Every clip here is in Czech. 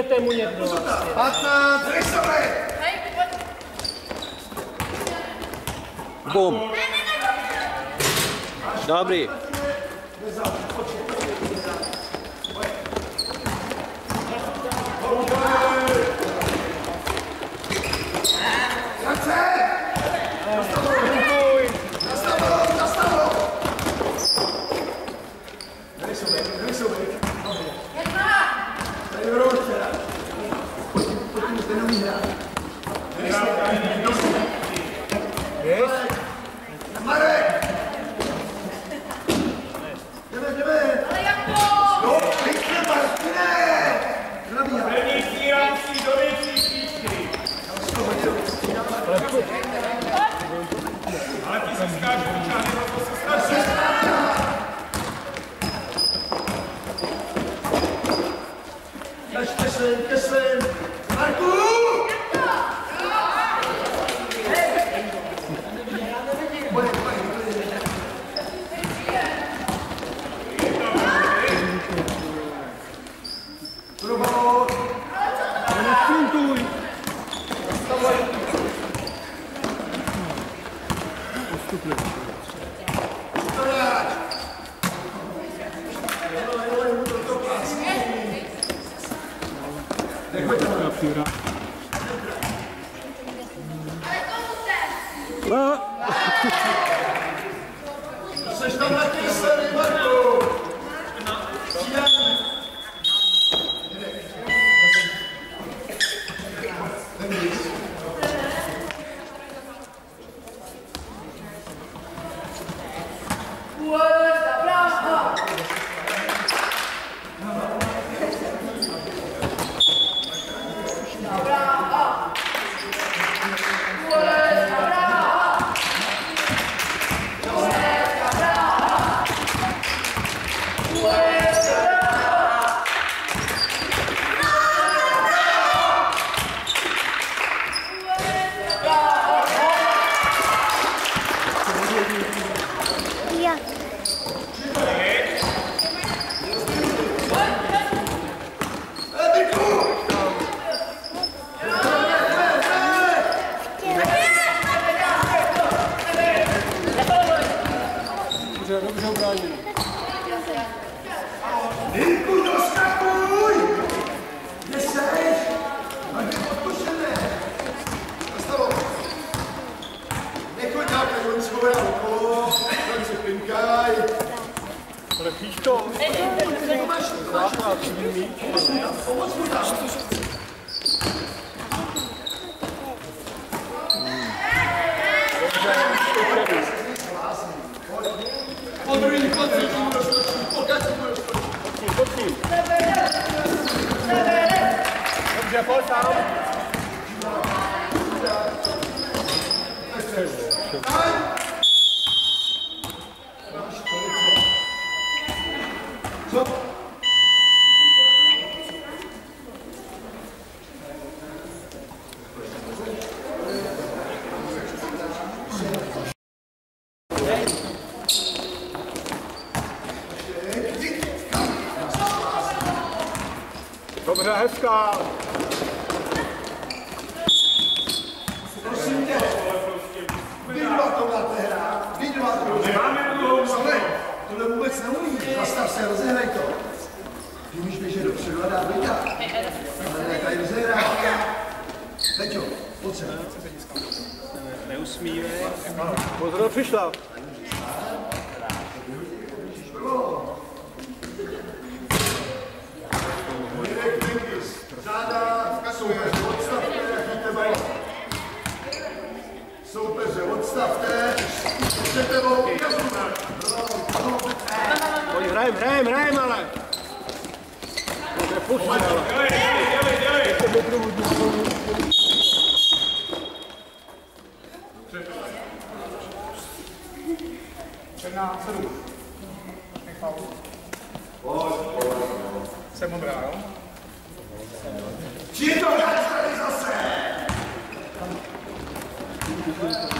Té temu, nie temu. 15. Bum. Dobry. This is. Vocês estão a pensar em barco. Dobrze, Polska! Kom maar, odstavte, před tebou Oni hrajem, hrajem, hrajem ale! Jsem modrá, jo? Čím to hráč tady zase? Thank you.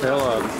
Hello.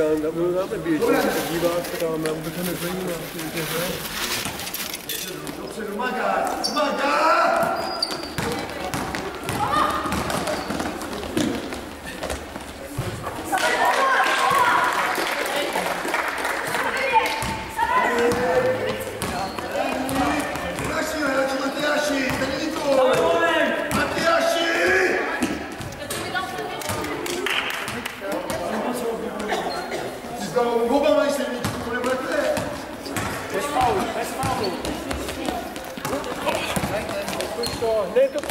Kranlar, bunlardan bir şey give artık ama ben bu tane zengin artık. Maga! Maga!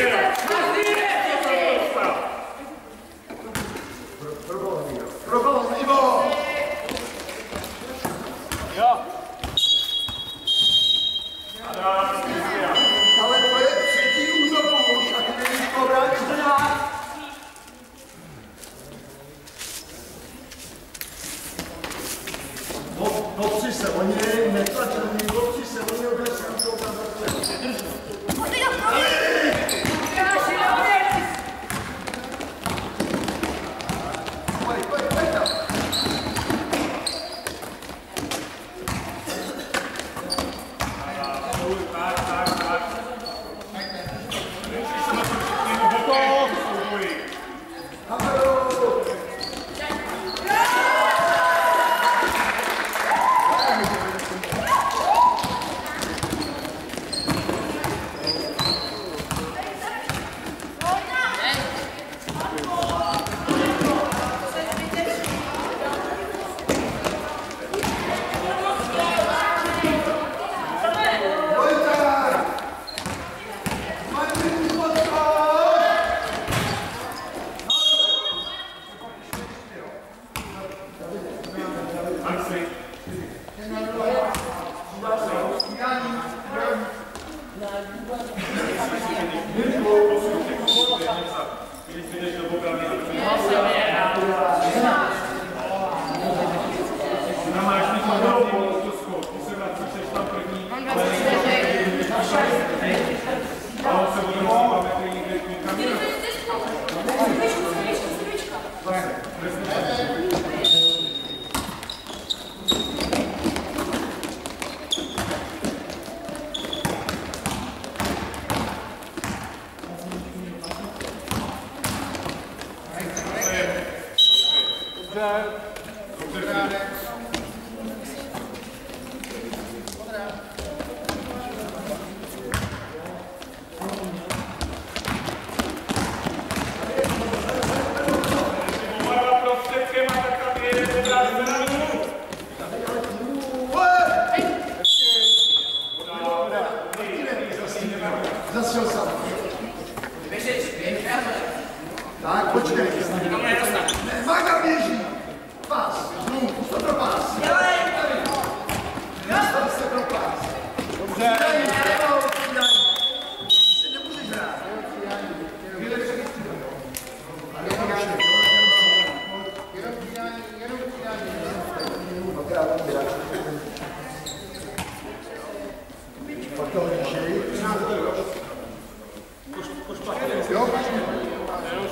Dinner.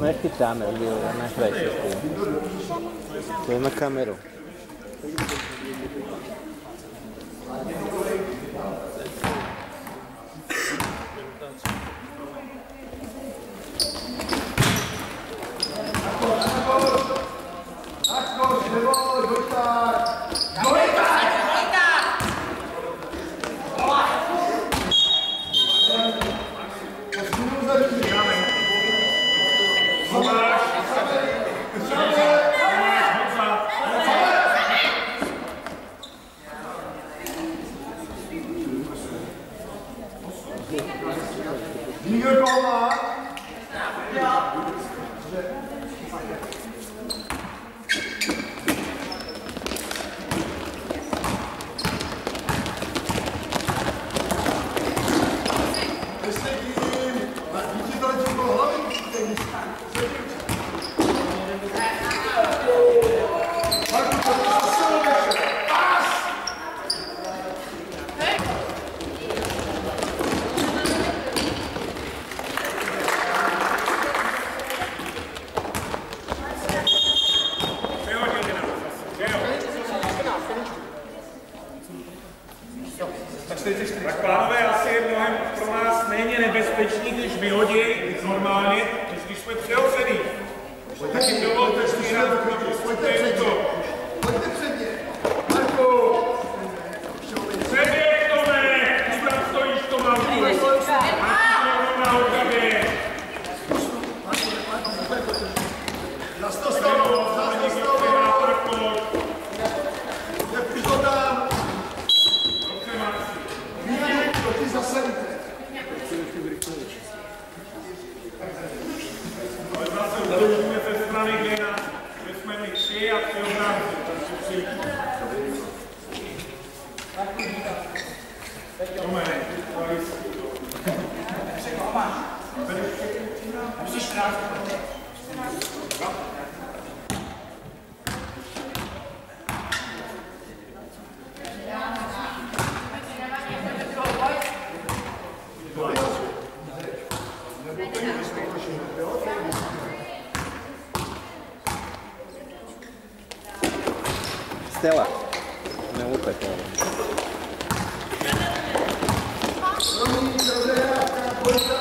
Não é que tá, mas ele é mais baixo. Foi uma câmera. Pánové, asi je mnohem pro nás méně nebezpečný, když vyhodí normálně, když jsme přirozený. Tak jim dovolte stírat na Pojďte před to. Ale zase utočíme ze strany, kde, na, kde jsme my tři a tři obránci. Takže tři. Tome, dali si. Stela, ne lupajte ovo. Hvala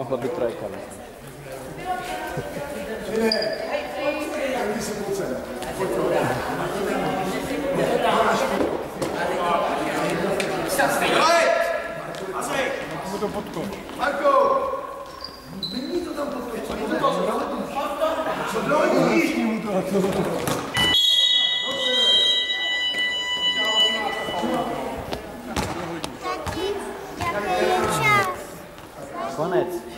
mohla být trojka. Marko! Není to tam pod Co to tam? Co to Tati, jaký je čas? Konec.